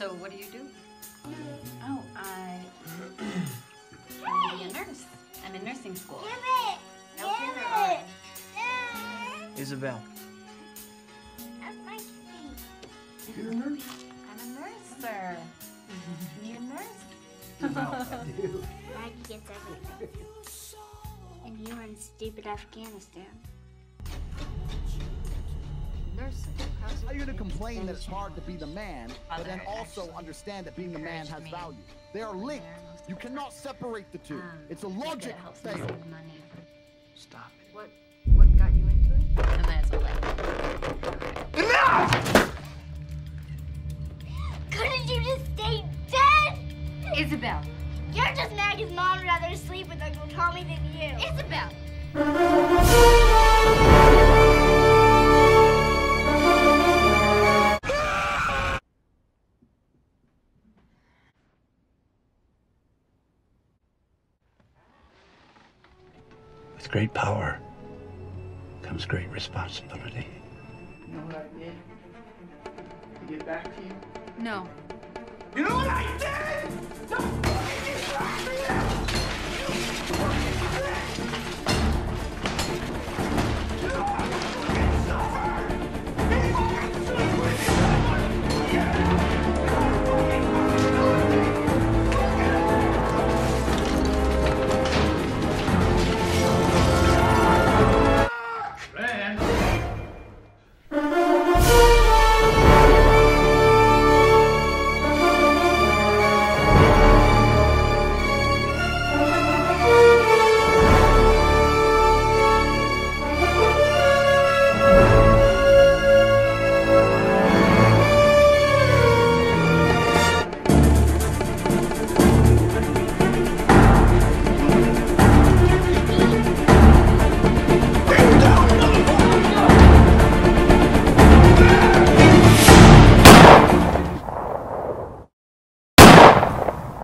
So what do you do? Oh, I. I'm a nurse. I'm in nursing school. Give it! Okay, Give it! Uh, Isabel. That's my seat. You're a nurse? I'm a nurse, sir. Need a nurse? I do. Maggie gets everything. And you were in stupid Afghanistan. To complain that it's hard to be the man, but then also understand that being the man has value? They are linked. You cannot separate the two. Um, It's a logic helps fail. Stop it. What what got you into it? And that's all I Couldn't you just stay dead? Isabel. You're just Maggie's mom would rather sleep with Uncle Tommy than you. Isabel. With great power comes great responsibility. You know what I did to get back to you? No. You know what I did?